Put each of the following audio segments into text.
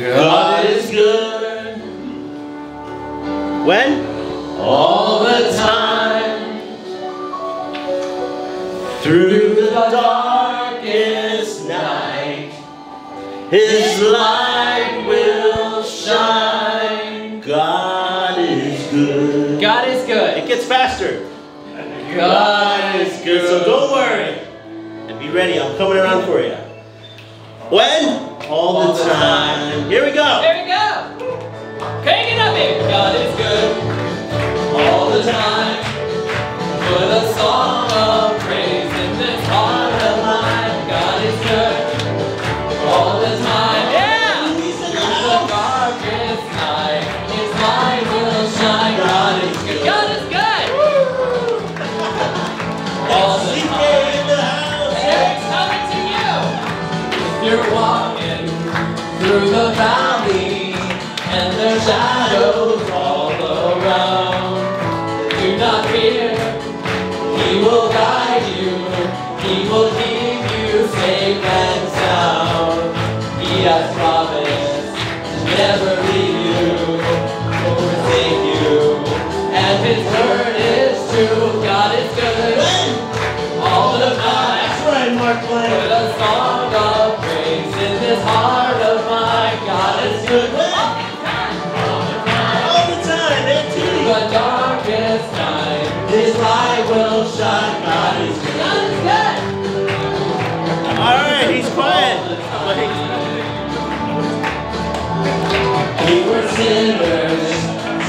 God is good. When? All the time. Through the darkest night, His light will shine. God is good. God is good. It gets faster. God is good. So don't worry. And be ready. I'm coming around for you. When? All the time. Here we go. There we go. Crank it up, baby. God is good all the time. Put a song of praise in this heart of mine. God is good all the time. Yeah. Through the darkest night, His light will shine. God is good. God is good. all the time. the coming to you. If you're walking through the valley and there's shadows all around, do not fear. He will guide you. He will keep you safe and sound. He has promised to never leave you or forsake you. And His word is true. God is good all the time. That's right, Mark Put Blank. a song the darkest night. His light will shine. God is good. God is good. All right, he's quiet. We were sinners,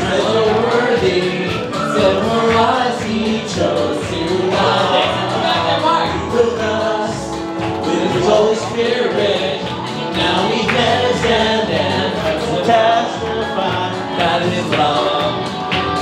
still worthy. Still for us, He chose to die. He us with His Holy Spirit. Now we can stand and testify that His love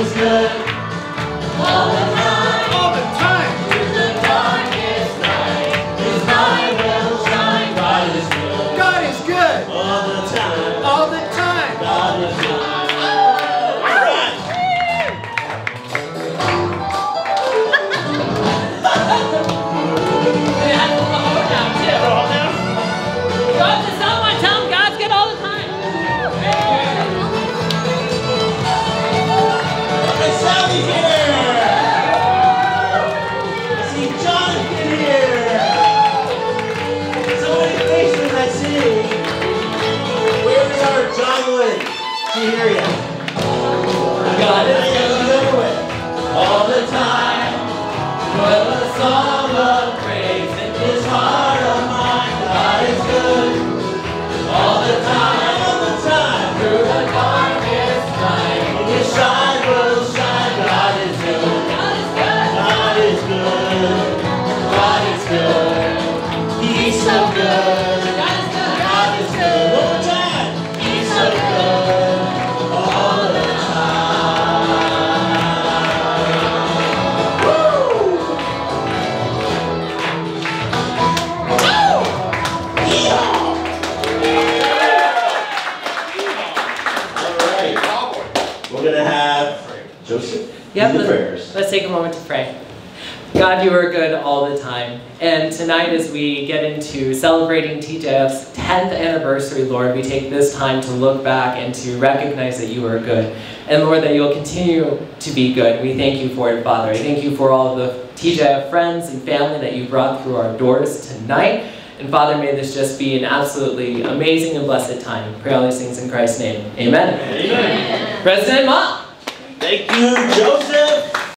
is good. All the time, All the time. through the darkest night, His light will shine. God is good. God is good All the time. Hear good. I got that way all the time. Song of praise in this heart of mine. God is good all the time. Joseph. Yep, the let's, prayers. let's take a moment to pray. God, you are good all the time. And tonight, as we get into celebrating TGIF's 10th anniversary, Lord, we take this time to look back and to recognize that you are good. And Lord, that you'll continue to be good. We thank you for it, Father. I thank you for all of the TGIF friends and family that you brought through our doors tonight. And Father, may this just be an absolutely amazing and blessed time. Pray all these things in Christ's name. Amen. Amen. President Mom. Thank you, Joseph.